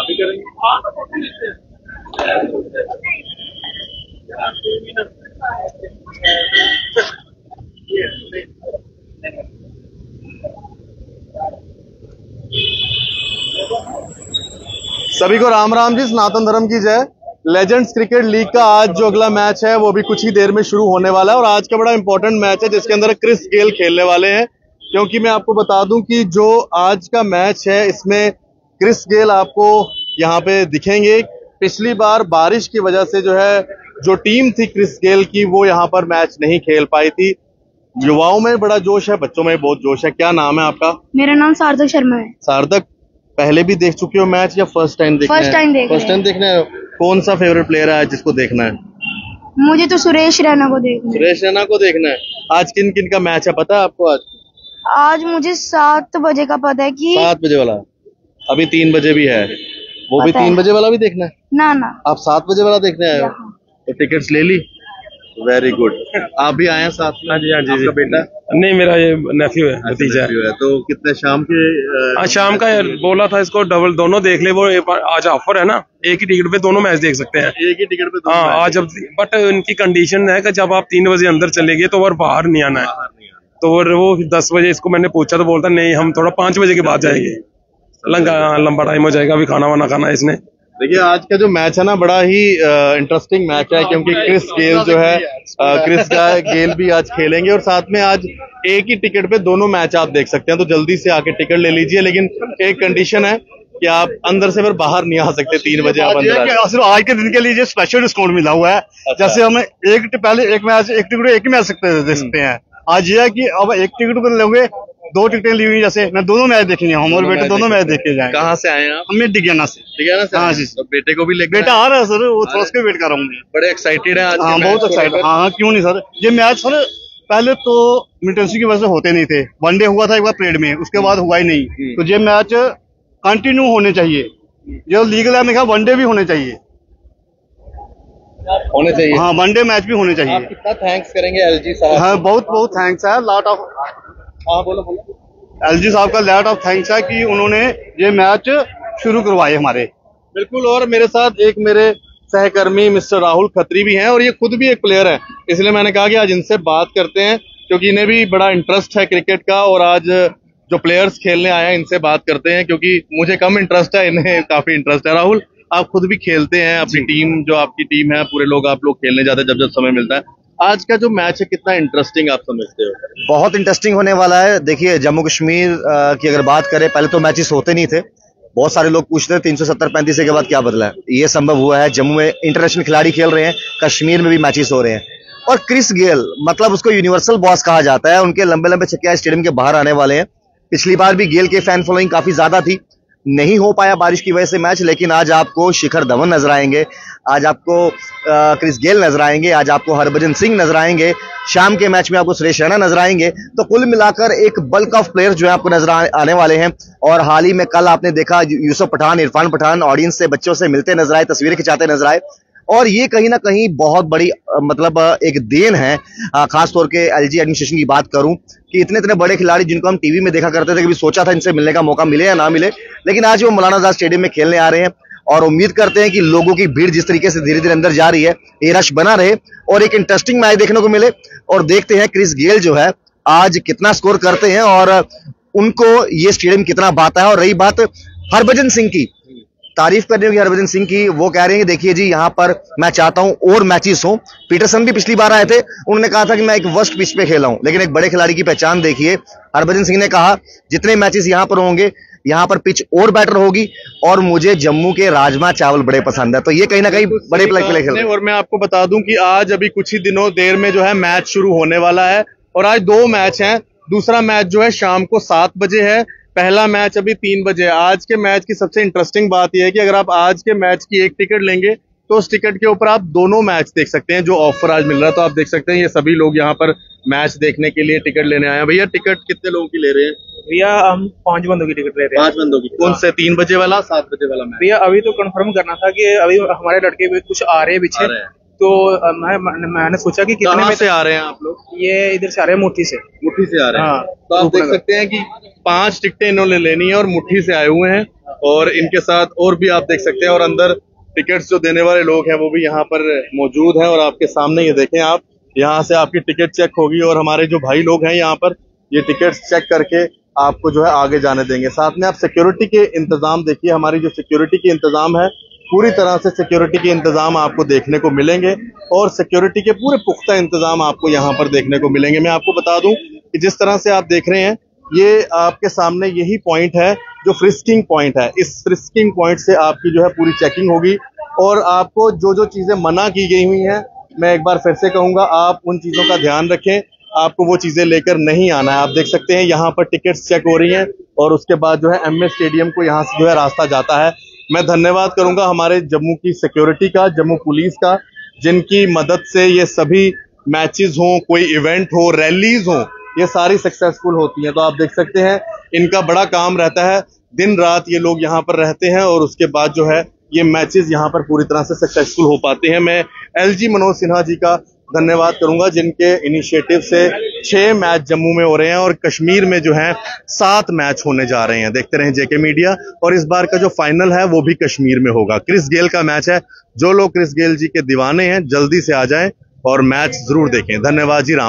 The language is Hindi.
आप भी करेंगे। सभी को राम राम जी सनातन धर्म की जय। लेजेंड्स क्रिकेट लीग का आज जो अगला मैच है वो भी कुछ ही देर में शुरू होने वाला है और आज का बड़ा इंपॉर्टेंट मैच है जिसके अंदर क्रिस गेल खेलने वाले हैं। क्योंकि मैं आपको बता दूँ कि जो आज का मैच है इसमें क्रिस गेल आपको यहाँ पे दिखेंगे। पिछली बार बारिश की वजह से जो है जो टीम थी क्रिस गेल की वो यहाँ पर मैच नहीं खेल पाई थी। युवाओं में बड़ा जोश है बच्चों में बहुत जोश है। क्या नाम है आपका? मेरा नाम सार्थक शर्मा है। सार्थक पहले भी देख चुके हो मैच या फ़र्स्ट टाइम देखना फ़र्स्ट टाइम देख फ़र्स्ट टाइम देखना है। कौन सा फेवरेट प्लेयर है जिसको देखना है? मुझे तो सुरेश रैना को देखना सुरेश रैना को देखना है। आज किन किन का मैच है पता है आपको आज? आज मुझे सात बजे का पता है कि सात बजे वाला। अभी तीन बजे भी है। वो भी तीन बजे वाला भी देखना है? ना ना। आप सात बजे वाला देखने आए हो। तो टिकट्स ले ली? वेरी गुड आप भी आए हैं साथ में? हाँ जी हाँ जी आपका बेटा? नहीं मेरा ये नेफ्यू है भतीजा है। तो कितने शाम के अ, हाँ शाम का यार बोला था इसको डबल दोनों देख ले वो एक बार- आज ऑफ़र है ना एक ही टिकट पे दोनों मैच देख सकते हैं। एक ही टिकट पे हाँ आज अब बट इनकी कंडीशन है कि जब आप तीन बजे अंदर चले गए तो और बाहर नहीं आना है। बाहर नहीं आना। तो वो वो दस बजे इसको मैंने पूछा तो बोलता नहीं हम थोड़ा पाँच बजे के बाद जाएँगे। लंगा लंबा टाइम हो जाएगा अभी खाना वाना खाना है इसने देखिए आज का जो मैच है ना बड़ा ही इंटरेस्टिंग मैच है क्योंकि क्रिस गेल जो है क्रिस का गेल भी आज खेलेंगे और साथ में आज एक ही टिकट पे दोनों मैच आप देख सकते हैं तो जल्दी से आके टिकट ले लीजिए लेकिन एक कंडीशन है कि आप अंदर से फिर बाहर नहीं आ सकते तीन बजे आप अंदर है सिर्फ़ आज के दिन के लिए स्पेशल डिस्काउंट मिला हुआ है जैसे हमें एक पहले एक मैच एक टिकट एक ही मैच सकते दे सकते हैं। आज ये है कि अब एक टिकट लोगे दो टिकटें ली हुई जैसे मैं दोनों मैच देखेंगे हम और बेटे दोनों मैच देख के जाएँगे। कहाँ से आए हैं आप? हमें डिग्याना से। ठीक है ना सर। हाँ जी। तो बेटे को भी लेकर बेटा आ रहा है सर वो थोड़ा उसके वेट कर रहा हूँ मैं। बड़े एक्साइटेड है हाँ बहुत एक्साइटेड हाँ क्यों नहीं सर? ये मैच सर पहले तो मिटेंसी की वजह से होते नहीं थे। वनडे हुआ था एक बार परेड में उसके बाद हुआ ही नहीं। तो ये मैच कंटिन्यू होने चाहिए। जो लीगल है ख्याल वनडे भी होने चाहिए। होने चाहिए। हाँ वनडे मैच भी होने आप चाहिए कितना थैंक्स करेंगे एलजी साहब? हाँ बहुत बहुत थैंक्स है। लॉट ऑफ़ हाँ बोलो बोलो। एलजी साहब का लॉट ऑफ़ थैंक्स है कि उन्होंने ये मैच शुरू करवाए हमारे। बिल्कुल और मेरे साथ एक मेरे सहकर्मी मिस्टर राहुल खत्री भी हैं और ये खुद भी एक प्लेयर है। इसलिए मैंने कहा कि आज इनसे बात करते हैं क्योंकि इन्हें भी बड़ा इंटरेस्ट है क्रिकेट का और आज जो प्लेयर्स खेलने आए हैं इनसे बात करते हैं क्योंकि मुझे कम इंटरेस्ट है इन्हें काफ़ी इंटरेस्ट है। राहुल आप खुद भी खेलते हैं अपनी टीम जो आपकी टीम है पूरे लोग आप लोग खेलने जाते हैं जब जब समय मिलता है। आज का जो मैच है, कितना इंटरेस्टिंग आप समझते हो? बहुत इंटरेस्टिंग होने वाला है। देखिए, जम्मू कश्मीर की अगर बात करें, पहले तो मैचेस होते नहीं थे। बहुत सारे लोग पूछते हैं तीन सौ सत्तर पैंतीस के बाद क्या बदला है? ये संभव हुआ है। जम्मू में इंटरनेशनल खिलाड़ी खेल रहे हैं, कश्मीर में भी मैचेस हो रहे हैं। और क्रिस गेल मतलब उसको यूनिवर्सल बॉस कहा जाता है। उनके लंबे लंबे छक्के स्टेडियम के बाहर आने वाले हैं। पिछली बार भी गेल के फ़ैन फॉलोइंग काफ़ी ज़्यादा थी। नहीं हो पाया बारिश की वजह से मैच लेकिन आज आपको शिखर धवन नज़र आएँगे। आज आपको क्रिस गेल नज़र आएँगे आज आपको हरभजन सिंह नज़र आएँगे शाम के मैच में आपको सुरेश रैना नज़र आएँगे तो कुल मिलाकर एक बल्क ऑफ़ प्लेयर्स जो है आपको नज़र आने वाले हैं और हाल ही में कल आपने देखा यूसुफ पठान इरफान पठान ऑडियंस से बच्चों से मिलते नज़र आए तस्वीरें खिंचाते नज़र आए और ये कहीं ना कहीं बहुत बड़ी मतलब एक देन है। अ, खास तौर के एलजी एडमिनिस्ट्रेशन की बात करूँ कि इतने इतने बड़े खिलाड़ी जिनको हम टीवी में देखा करते थे कभी सोचा था इनसे मिलने का मौका मिले या ना मिले लेकिन आज वो मौलाना आज़ाद स्टेडियम में खेलने आ रहे हैं और उम्मीद करते हैं कि लोगों की भीड़ जिस तरीके से धीरे धीरे अंदर जा रही है, ये रश बना रहे और एक इंटरेस्टिंग मैच देखने को मिले। और देखते हैं क्रिस गेल जो है, आज कितना स्कोर करते हैं और उनको ये स्टेडियम कितना भाता है। और रही बात हरभजन सिंह की, तारीफ़ करनी होगी हरभजन सिंह की, वो कह रहे हैं देखिए जी, यहाँ पर मैं चाहता हूँ और मैचेस हो। पीटरसन भी पिछली बार आए थे, उन्होंने कहा था कि मैं एक वर्स्ट पिच पे खेला हूँ, लेकिन एक बड़े खिलाड़ी की पहचान देखिए। हरभजन सिंह ने कहा, जितने मैचेस यहाँ पर होंगे यहाँ पर पिच और बेटर होगी और मुझे जम्मू के राजमा चावल बड़े पसंद है। तो ये कहीं ना कहीं बड़े के खेल और मैं आपको बता दूँ कि आज अभी कुछ ही दिनों देर में जो है मैच शुरू होने वाला है और आज दो मैच हैं। दूसरा मैच जो है शाम को सात बजे है पहला मैच अभी तीन बजे है। आज के मैच की सबसे इंटरेस्टिंग बात यह है कि अगर आप आज के मैच की एक टिकट लेंगे तो उस टिकट के ऊपर आप दोनों मैच देख सकते हैं जो ऑफ़र आज मिल रहा है। तो आप देख सकते हैं ये सभी लोग यहाँ पर मैच देखने के लिए टिकट लेने आए हैं। भैया टिकट कितने लोगों की ले रहे हैं? भैया हम पाँच बंदों की टिकट ले रहे हैं। पाँच बंदों की। कौन से? तीन बजे वाला सात बजे वाला मैच भैया अभी तो कंफर्म करना था कि अभी हमारे लड़के भी कुछ आ रहे हैं पीछे। तो मैं मैंने सोचा कि कितने में से आ रहे हैं आप लोग? ये इधर से आ रहे हैं मुट्ठी से। मुट्ठी से आ रहे हैं। हाँ, तो आप देख सकते हैं कि पाँच टिकटें इन्होंने लेनी है और मुठ्ठी से आए हुए हैं। और इनके साथ और भी आप देख सकते हैं और अंदर टिकट्स जो देने वाले लोग हैं, वो भी यहाँ पर मौजूद हैं और आपके सामने ये देखें आप, यहाँ से आपकी टिकट चेक होगी और हमारे जो भाई लोग हैं यहाँ पर, ये टिकट्स चेक करके आपको जो है आगे जाने देंगे। साथ में आप सिक्योरिटी के इंतज़ाम देखिए, हमारी जो सिक्योरिटी के इंतज़ाम है, पूरी तरह से सिक्योरिटी के इंतज़ाम आपको देखने को मिलेंगे और सिक्योरिटी के पूरे पुख्ता इंतज़ाम आपको यहाँ पर देखने को मिलेंगे। मैं आपको बता दूँ कि जिस तरह से आप देख रहे हैं, ये आपके सामने यही पॉइंट है जो फ्रिस्किंग पॉइंट है, इस फ्रिस्किंग पॉइंट से आपकी जो है पूरी चेकिंग होगी और आपको जो जो चीज़ें मना की गई हुई हैं, मैं एक बार फिर से कहूँगा, आप उन चीज़ों का ध्यान रखें, आपको वो चीज़ें लेकर नहीं आना है। आप देख सकते हैं, यहाँ पर टिकट्स चेक हो रही हैं और उसके बाद जो है एमए स्टेडियम को यहाँ से जो है रास्ता जाता है। मैं धन्यवाद करूँगा हमारे जम्मू की सिक्योरिटी का, जम्मू पुलिस का, जिनकी मदद से ये सभी मैचेस हों, कोई इवेंट हो रैलीज हो ये सारी सक्सेसफुल होती हैं। तो आप देख सकते हैं, इनका बड़ा काम रहता है। दिन रात ये लोग यहाँ पर रहते हैं और उसके बाद जो है, ये मैचेस यहाँ पर पूरी तरह से सक्सेसफुल हो पाते हैं। मैं एलजी मनोज सिन्हा जी का धन्यवाद करूँगा, जिनके इनिशिएटिव से छह मैच जम्मू में हो रहे हैं और कश्मीर में जो है, सात मैच होने जा रहे हैं। देखते रहें जेके मीडिया और इस बार का जो फाइनल है, वो भी कश्मीर में होगा। क्रिस गेल का मैच है। जो लोग क्रिस गेल जी के दीवाने हैं, जल्दी से आ जाएँ और मैच ज़रूर देखें। धन्यवाद जी, राम।